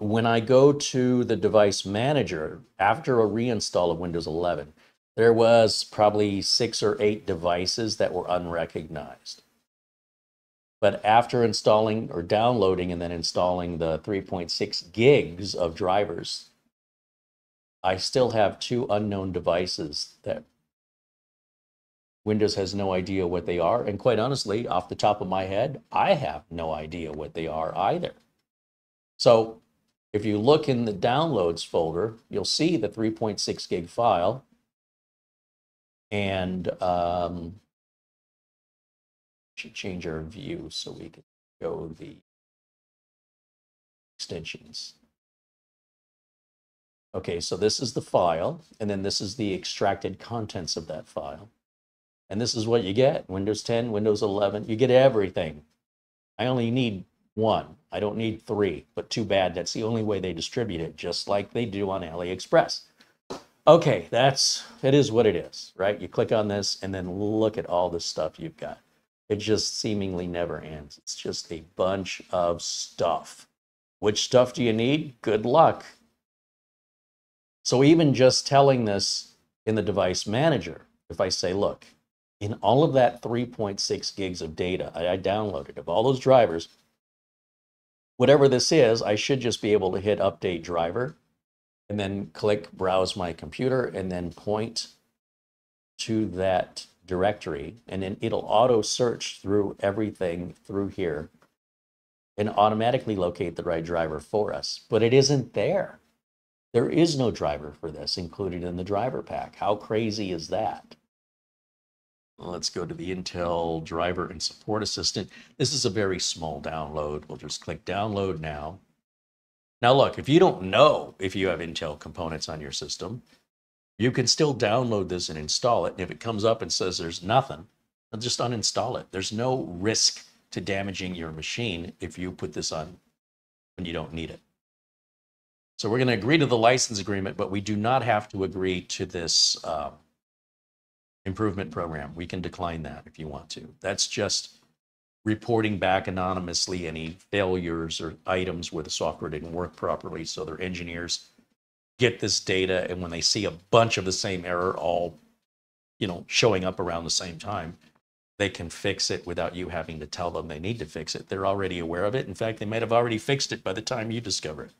when I go to the device manager after a reinstall of Windows 11, there was probably six or eight devices that were unrecognized. But after installing or downloading and then installing the 3.6 gigs of drivers, I still have two unknown devices that Windows has no idea what they are. And quite honestly, off the top of my head, I have no idea what they are either. So if you look in the downloads folder, you'll see the 3.6 gig file. And um, should change our view so we can show the extensions. Okay, so this is the file, and then this is the extracted contents of that file. And this is what you get, Windows 10, Windows 11, you get everything. I only need one. I don't need three, but too bad. That's the only way they distribute it, just like they do on AliExpress. Okay, that's, it is what it is, right? You click on this and then look at all the stuff you've got. It just seemingly never ends. It's just a bunch of stuff. Which stuff do you need? Good luck. So even just telling this in the device manager, if I say, look, in all of that 3.6 gigs of data I, downloaded of all those drivers, whatever this is, I should just be able to hit update driver and then click browse my computer and then point to that directory and then it'll auto search through everything through here and automatically locate the right driver for us. But it isn't there. There is no driver for this included in the driver pack. How crazy is that? Let's go to the Intel driver and support assistant. This is a very small download. We'll just click download now. Now look, if you don't know if you have Intel components on your system, you can still download this and install it. And if it comes up and says there's nothing, just uninstall it. There's no risk to damaging your machine if you put this on when you don't need it. So we're going to agree to the license agreement, but we do not have to agree to this uh, improvement program. We can decline that if you want to. That's just reporting back anonymously any failures or items where the software didn't work properly so their engineers get this data and when they see a bunch of the same error all you know showing up around the same time they can fix it without you having to tell them they need to fix it they're already aware of it in fact they might have already fixed it by the time you discover it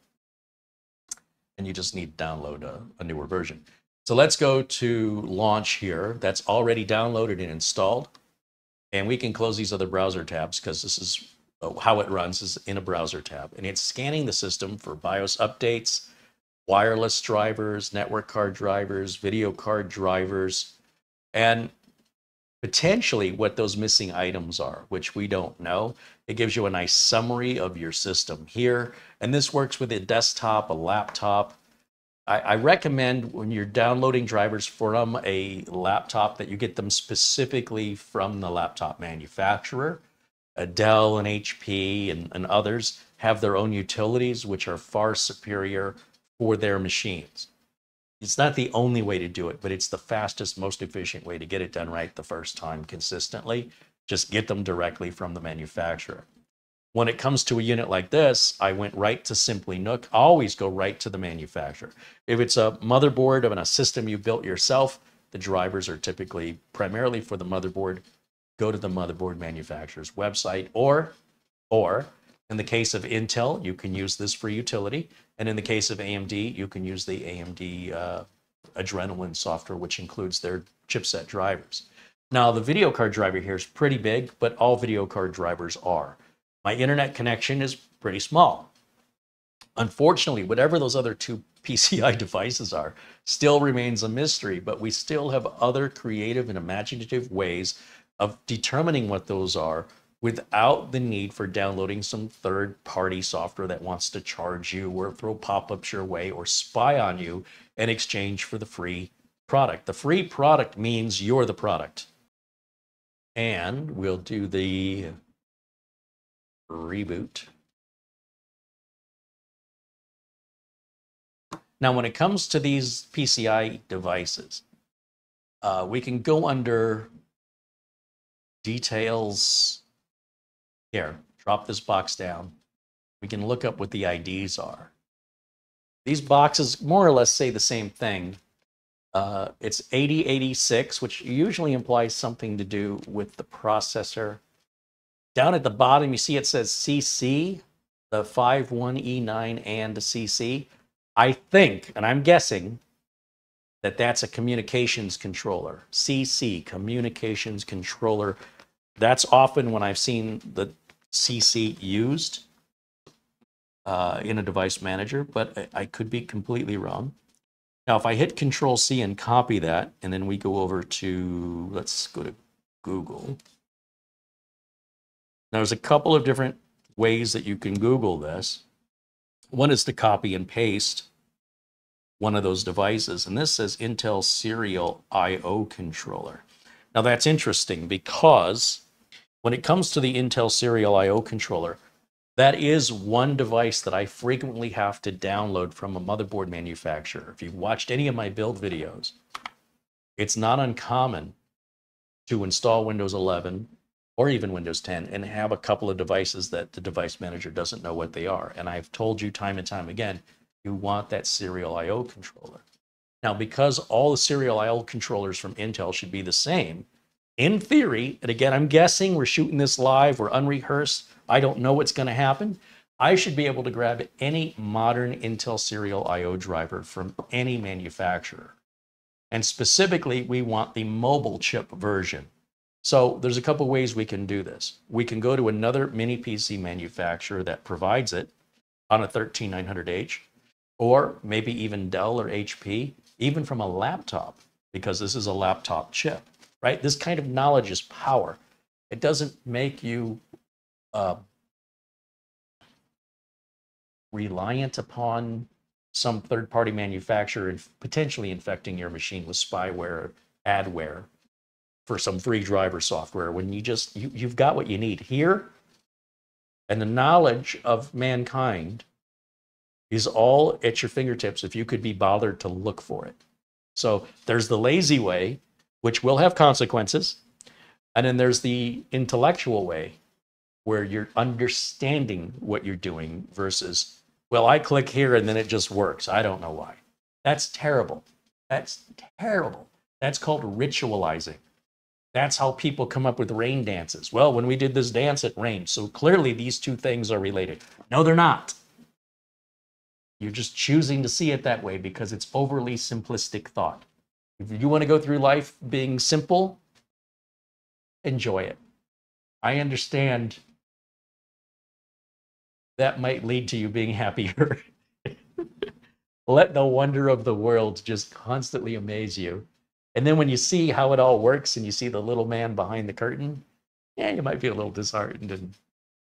and you just need to download a, a newer version so let's go to launch here that's already downloaded and installed and we can close these other browser tabs because this is uh, how it runs is in a browser tab and it's scanning the system for BIOS updates wireless drivers, network card drivers, video card drivers, and potentially what those missing items are, which we don't know. It gives you a nice summary of your system here. And this works with a desktop, a laptop. I, I recommend when you're downloading drivers from a laptop that you get them specifically from the laptop manufacturer. Dell and HP and, and others have their own utilities, which are far superior for their machines. It's not the only way to do it, but it's the fastest, most efficient way to get it done right the first time consistently. Just get them directly from the manufacturer. When it comes to a unit like this, I went right to Simply NUC. Always go right to the manufacturer. If it's a motherboard of a system you built yourself, the drivers are typically primarily for the motherboard. Go to the motherboard manufacturer's website or, or in the case of Intel, you can use this for utility. And in the case of AMD, you can use the AMD uh, Adrenalin software, which includes their chipset drivers. Now, the video card driver here is pretty big, but all video card drivers are. My internet connection is pretty small. Unfortunately, whatever those other two PCI devices are still remains a mystery, but we still have other creative and imaginative ways of determining what those are without the need for downloading some third party software that wants to charge you or throw pop ups your way or spy on you in exchange for the free product. The free product means you're the product. And we'll do the reboot. Now, when it comes to these PCI devices, uh, we can go under details here, drop this box down. We can look up what the IDs are. These boxes more or less say the same thing. Uh, it's 8086, which usually implies something to do with the processor. Down at the bottom, you see it says CC, the 51E9 and CC. I think, and I'm guessing, that that's a communications controller. CC, communications controller. That's often when I've seen the CC used uh, in a device manager, but I, I could be completely wrong. Now, if I hit Control C and copy that, and then we go over to, let's go to Google. Now, there's a couple of different ways that you can Google this. One is to copy and paste one of those devices, and this says Intel Serial I.O. controller. Now, that's interesting because when it comes to the Intel Serial I.O. controller, that is one device that I frequently have to download from a motherboard manufacturer. If you've watched any of my build videos, it's not uncommon to install Windows 11 or even Windows 10 and have a couple of devices that the device manager doesn't know what they are. And I've told you time and time again, you want that serial I/O controller. Now, because all the serial I/O controllers from Intel should be the same, in theory, and again, I'm guessing we're shooting this live, we're unrehearsed, I don't know what's going to happen. I should be able to grab any modern Intel serial I.O. driver from any manufacturer. And specifically, we want the mobile chip version. So there's a couple ways we can do this. We can go to another mini PC manufacturer that provides it on a 13900H, or maybe even Dell or HP, even from a laptop, because this is a laptop chip, right? This kind of knowledge is power. It doesn't make you uh, reliant upon some third party manufacturer and potentially infecting your machine with spyware, adware for some free driver software when you just, you, you've got what you need here. And the knowledge of mankind is all at your fingertips if you could be bothered to look for it. So there's the lazy way, which will have consequences. And then there's the intellectual way, where you're understanding what you're doing versus, well, I click here and then it just works. I don't know why. That's terrible. That's terrible. That's called ritualizing. That's how people come up with rain dances. Well, when we did this dance, it rained. So clearly these two things are related. No, they're not. You're just choosing to see it that way because it's overly simplistic thought. If you want to go through life being simple, enjoy it. I understand that might lead to you being happier. Let the wonder of the world just constantly amaze you. And then when you see how it all works and you see the little man behind the curtain, yeah, you might be a little disheartened and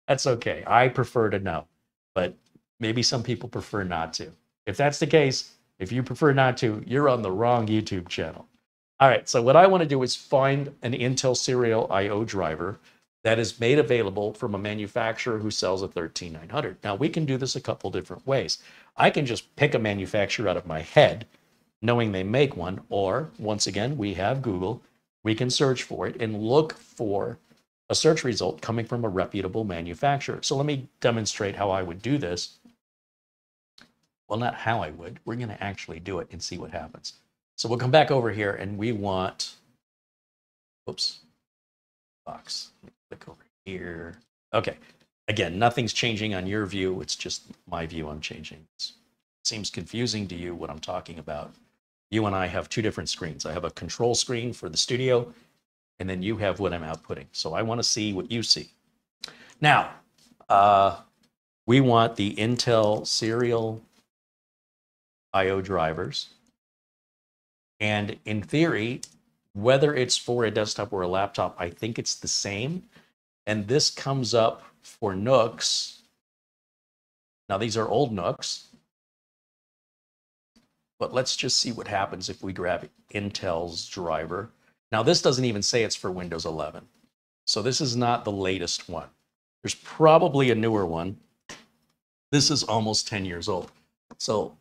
that's okay. I prefer to know, but maybe some people prefer not to. If that's the case, if you prefer not to, you're on the wrong YouTube channel. All right, so what I want to do is find an Intel Serial I.O. driver that is made available from a manufacturer who sells a 13900. Now, we can do this a couple different ways. I can just pick a manufacturer out of my head, knowing they make one, or once again, we have Google. We can search for it and look for a search result coming from a reputable manufacturer. So let me demonstrate how I would do this. Well, not how I would. We're going to actually do it and see what happens. So we'll come back over here and we want, oops, box click over here. Okay. Again, nothing's changing on your view. It's just my view I'm changing. It seems confusing to you what I'm talking about. You and I have two different screens. I have a control screen for the studio, and then you have what I'm outputting. So I want to see what you see. Now, uh, we want the Intel serial I.O. drivers. And in theory, whether it's for a desktop or a laptop, I think it's the same. And this comes up for NUCs. Now, these are old NUCs. But let's just see what happens if we grab Intel's driver. Now, this doesn't even say it's for Windows 11. So this is not the latest one. There's probably a newer one. This is almost 10 years old. So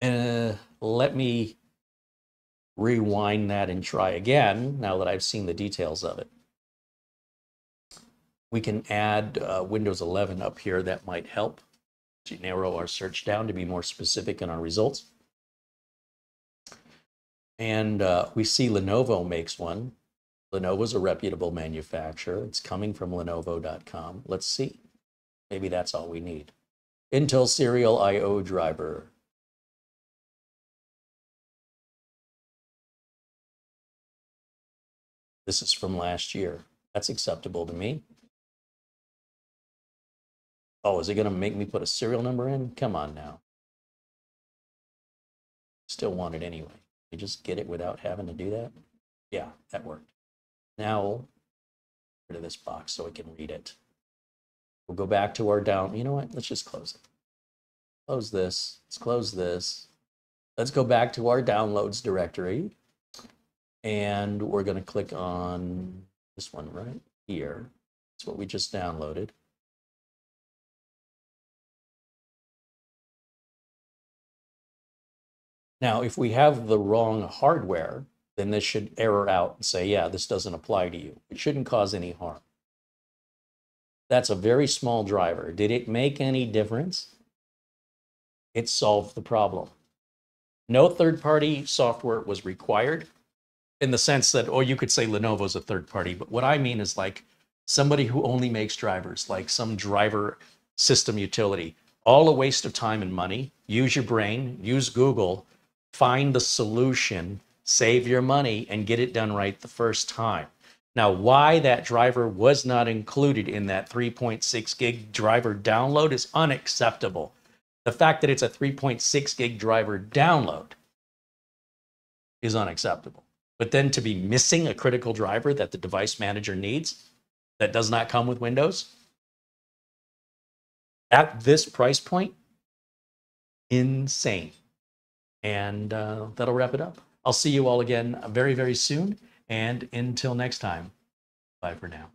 uh, let me rewind that and try again now that I've seen the details of it. We can add uh, Windows 11 up here. That might help. to narrow our search down to be more specific in our results. And uh, we see Lenovo makes one. Lenovo's a reputable manufacturer. It's coming from Lenovo.com. Let's see. Maybe that's all we need. Intel Serial I/O driver. This is from last year. That's acceptable to me. Oh, is it going to make me put a serial number in? Come on now. Still want it anyway. You just get it without having to do that? Yeah, that worked. Now, rid of this box so I can read it. We'll go back to our down. You know what? Let's just close it. Close this. Let's close this. Let's go back to our downloads directory. And we're going to click on this one right here. That's what we just downloaded. Now, if we have the wrong hardware, then this should error out and say, yeah, this doesn't apply to you. It shouldn't cause any harm. That's a very small driver. Did it make any difference? It solved the problem. No third-party software was required in the sense that, oh, you could say Lenovo's a third party, but what I mean is like somebody who only makes drivers, like some driver system utility. All a waste of time and money. Use your brain, use Google, find the solution, save your money, and get it done right the first time. Now, why that driver was not included in that 3.6 gig driver download is unacceptable. The fact that it's a 3.6 gig driver download is unacceptable. But then to be missing a critical driver that the device manager needs that does not come with Windows at this price point, insane. And uh, that'll wrap it up. I'll see you all again very, very soon. And until next time, bye for now.